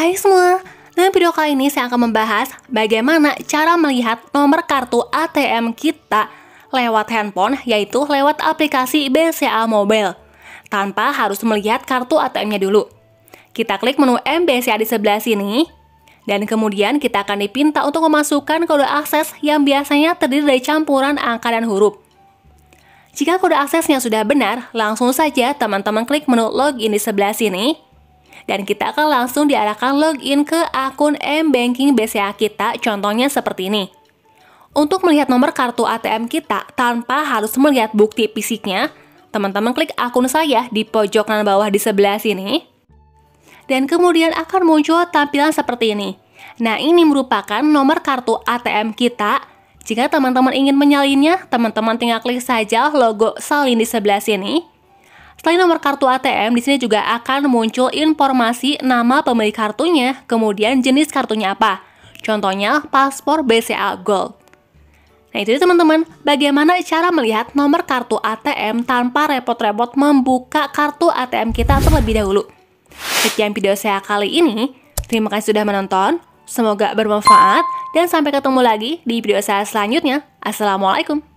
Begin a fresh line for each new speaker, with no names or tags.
Hai semua, dalam video kali ini saya akan membahas bagaimana cara melihat nomor kartu ATM kita lewat handphone, yaitu lewat aplikasi BCA Mobile, tanpa harus melihat kartu ATM-nya dulu. Kita klik menu MBCA di sebelah sini, dan kemudian kita akan dipinta untuk memasukkan kode akses yang biasanya terdiri dari campuran angka dan huruf. Jika kode aksesnya sudah benar, langsung saja teman-teman klik menu login di sebelah sini, dan kita akan langsung diarahkan login ke akun M-Banking BCA kita, contohnya seperti ini. Untuk melihat nomor kartu ATM kita tanpa harus melihat bukti fisiknya, teman-teman klik akun saya di pojok kanan bawah di sebelah sini, dan kemudian akan muncul tampilan seperti ini. Nah, ini merupakan nomor kartu ATM kita. Jika teman-teman ingin menyalinnya, teman-teman tinggal klik saja logo salin di sebelah sini. Selain nomor kartu ATM, di sini juga akan muncul informasi nama pemilik kartunya, kemudian jenis kartunya apa. Contohnya paspor BCA Gold. Nah itu teman-teman, bagaimana cara melihat nomor kartu ATM tanpa repot-repot membuka kartu ATM kita terlebih dahulu. Sekian video saya kali ini, terima kasih sudah menonton, semoga bermanfaat, dan sampai ketemu lagi di video saya selanjutnya. Assalamualaikum.